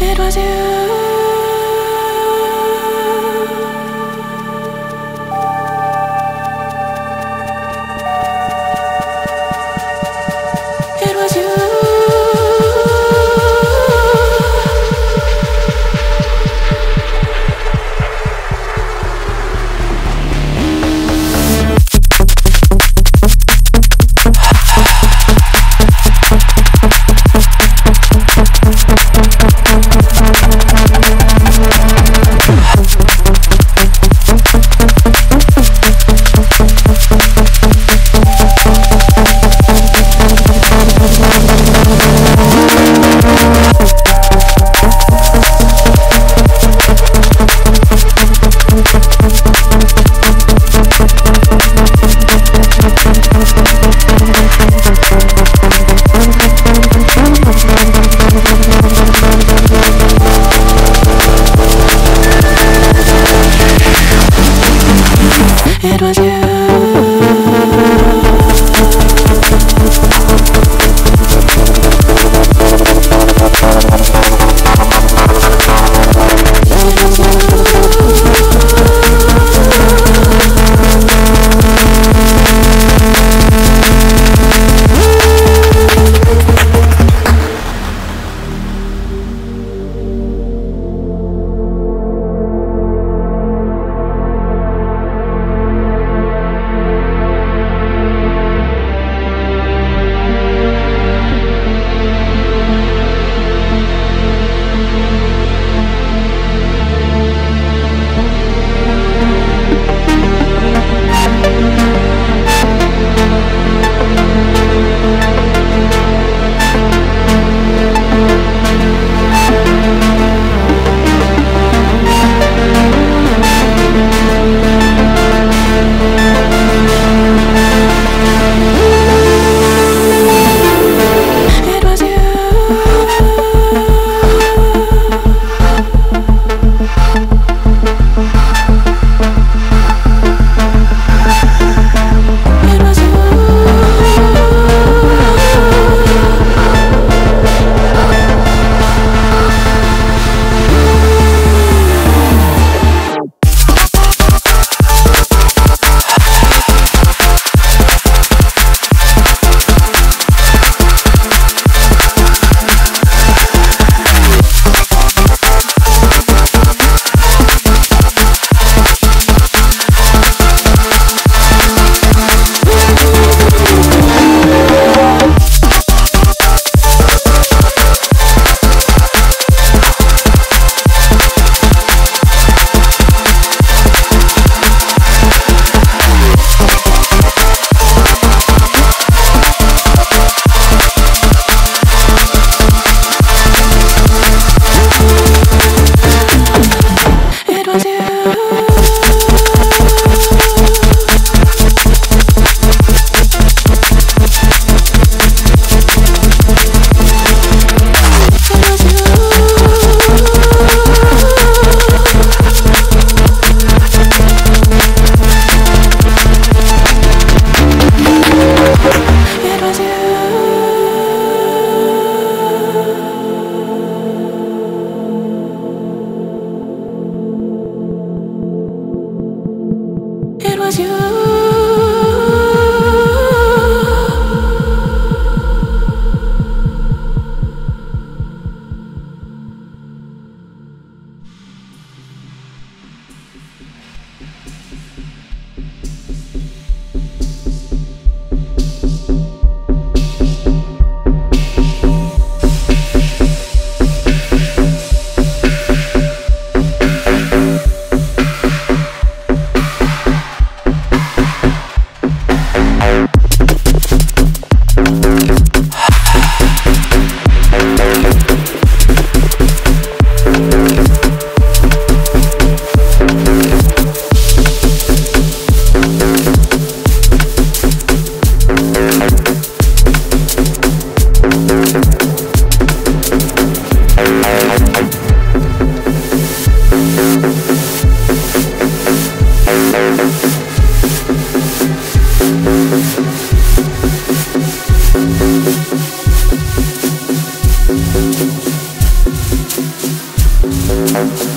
It was you. You.